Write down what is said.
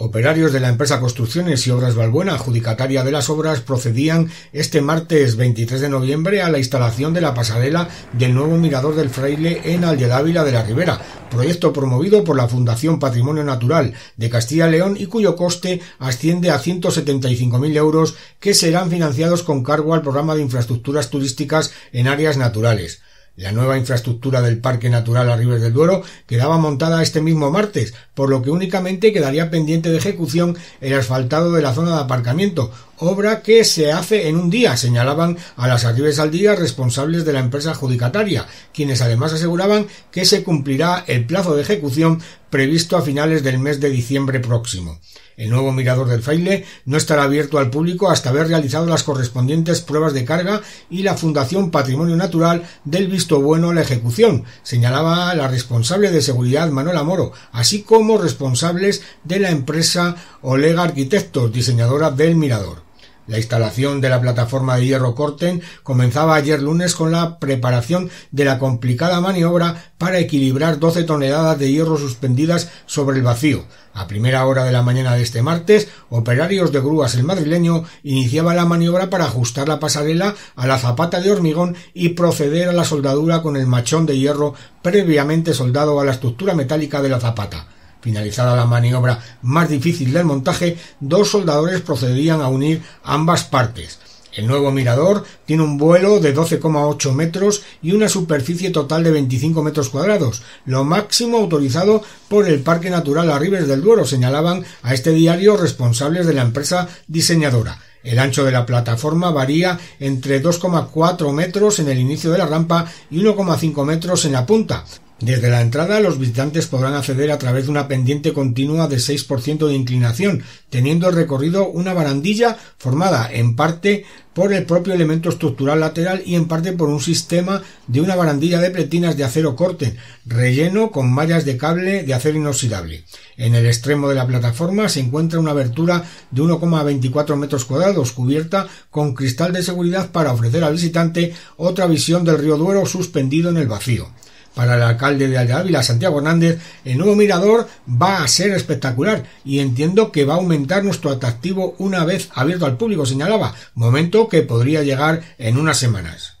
Operarios de la empresa Construcciones y Obras Valbuena, adjudicataria de las obras, procedían este martes 23 de noviembre a la instalación de la pasarela del nuevo mirador del Fraile en Alledávila de la Ribera, proyecto promovido por la Fundación Patrimonio Natural de Castilla y León y cuyo coste asciende a 175.000 euros que serán financiados con cargo al programa de infraestructuras turísticas en áreas naturales. La nueva infraestructura del Parque Natural Arribes del Duero quedaba montada este mismo martes, por lo que únicamente quedaría pendiente de ejecución el asfaltado de la zona de aparcamiento, obra que se hace en un día, señalaban a las Arribes al día responsables de la empresa adjudicataria, quienes además aseguraban que se cumplirá el plazo de ejecución previsto a finales del mes de diciembre próximo. El nuevo mirador del Fraile no estará abierto al público hasta haber realizado las correspondientes pruebas de carga y la Fundación Patrimonio Natural del visto bueno a la ejecución, señalaba la responsable de seguridad Manuela Moro, así como responsables de la empresa Olega Arquitectos, diseñadora del mirador. La instalación de la plataforma de hierro Corten comenzaba ayer lunes con la preparación de la complicada maniobra para equilibrar 12 toneladas de hierro suspendidas sobre el vacío. A primera hora de la mañana de este martes, operarios de grúas el madrileño iniciaba la maniobra para ajustar la pasarela a la zapata de hormigón y proceder a la soldadura con el machón de hierro previamente soldado a la estructura metálica de la zapata. Finalizada la maniobra más difícil del montaje, dos soldadores procedían a unir ambas partes. El nuevo mirador tiene un vuelo de 12,8 metros y una superficie total de 25 metros cuadrados, lo máximo autorizado por el Parque Natural Arribes del Duero, señalaban a este diario responsables de la empresa diseñadora. El ancho de la plataforma varía entre 2,4 metros en el inicio de la rampa y 1,5 metros en la punta, desde la entrada, los visitantes podrán acceder a través de una pendiente continua de 6% de inclinación, teniendo recorrido una barandilla formada en parte por el propio elemento estructural lateral y en parte por un sistema de una barandilla de pletinas de acero corte, relleno con mallas de cable de acero inoxidable. En el extremo de la plataforma se encuentra una abertura de 1,24 metros cuadrados cubierta con cristal de seguridad para ofrecer al visitante otra visión del río Duero suspendido en el vacío. Para el alcalde de Ávila, Santiago Hernández, el nuevo mirador va a ser espectacular y entiendo que va a aumentar nuestro atractivo una vez abierto al público, señalaba, momento que podría llegar en unas semanas.